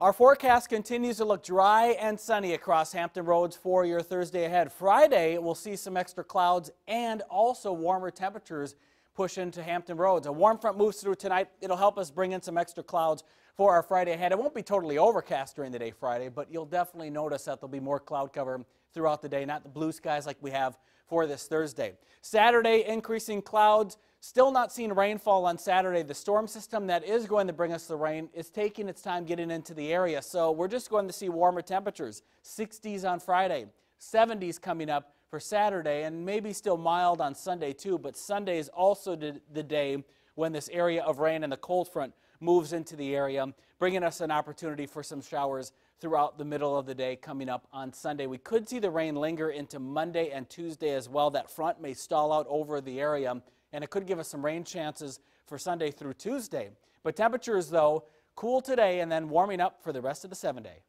Our forecast continues to look dry and sunny across Hampton Roads for your Thursday ahead. Friday, we'll see some extra clouds and also warmer temperatures push into Hampton Roads. A warm front moves through tonight. It'll help us bring in some extra clouds for our Friday ahead. It won't be totally overcast during the day Friday, but you'll definitely notice that there'll be more cloud cover throughout the day, not the blue skies like we have for this Thursday. Saturday, increasing clouds. Still not seeing rainfall on Saturday. The storm system that is going to bring us the rain is taking its time getting into the area. So we're just going to see warmer temperatures. 60s on Friday, 70s coming up for Saturday, and maybe still mild on Sunday too. But Sunday is also the day when this area of rain and the cold front moves into the area, bringing us an opportunity for some showers throughout the middle of the day coming up on Sunday. We could see the rain linger into Monday and Tuesday as well. That front may stall out over the area and it could give us some rain chances for Sunday through Tuesday. But temperatures, though, cool today and then warming up for the rest of the seven day.